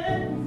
heaven